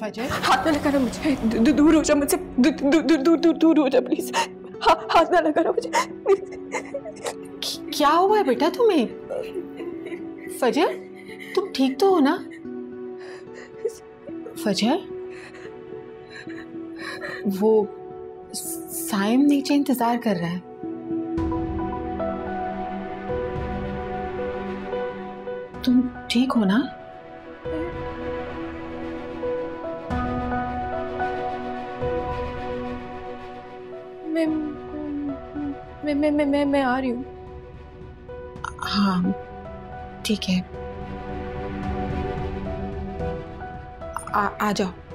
فجر ہاتھ نہ لگانا مجھے دو- دو- دور ہو جا مجھ سے دو- دو- دو- دور ہو جا پلیز ہاتھ نہ لگانا مجھے کیا ہوا ہے بیٹا تمہیں فجر تم ٹھیک تو ہو نا فجر وہ سائم نیچے انتظار کر رہا ہے تم ٹھیک ہو نا میں میں میں میں میں آ رہی ہوں۔ ہاں ٹھیک ہے۔ آ جاؤ۔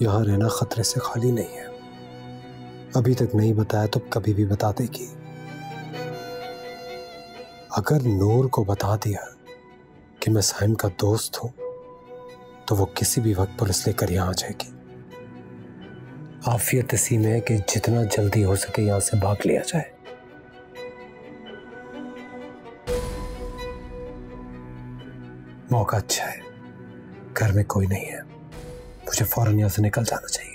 یہاں رہنا خطرے سے خالی نہیں ہے۔ ابھی تک نہیں بتایا تو کبھی بھی بتا دے گی اگر نور کو بتا دیا کہ میں سائم کا دوست ہوں، تو وہ کسی بھی وقت پولیس لے کر یہاں آ جائے گی۔ آفیت اسی میں ہے کہ جتنا جلدی ہو سکے یہاں سے بھاگ لیا جائے۔ موقع اچھا ہے۔ گھر میں کوئی نہیں ہے۔ مجھے فوراً یہاں سے نکل جانا چاہیے۔